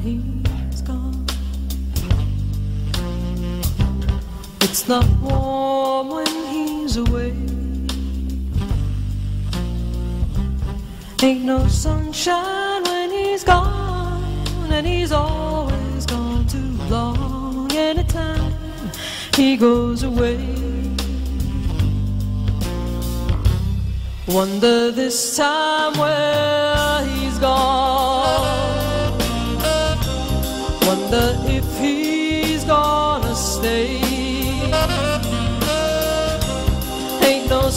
he's gone. It's not warm when he's away. Ain't no sunshine when he's gone, and he's always gone too long. Anytime he goes away. Wonder this time where he's gone.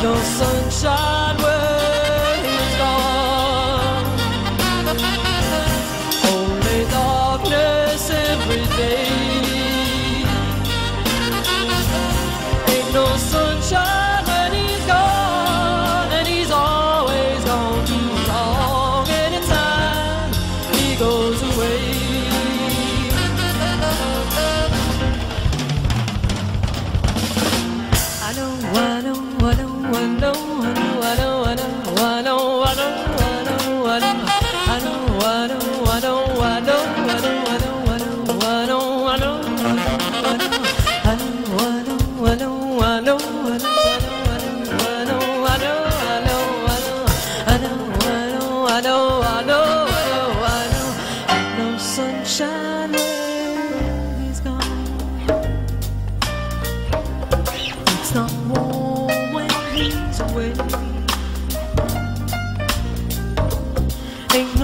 No sunshine when he's gone. Only darkness every day. Ain't no sunshine when he's gone, and he's always gone too long. He goes away. I.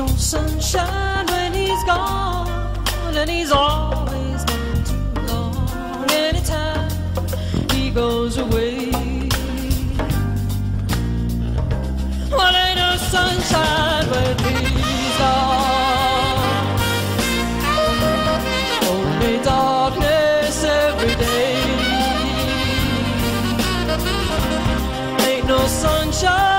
no sunshine when he's gone, and he's always gone too long. Anytime he goes away, well, ain't no sunshine when he's gone. Only darkness every day. Ain't no sunshine.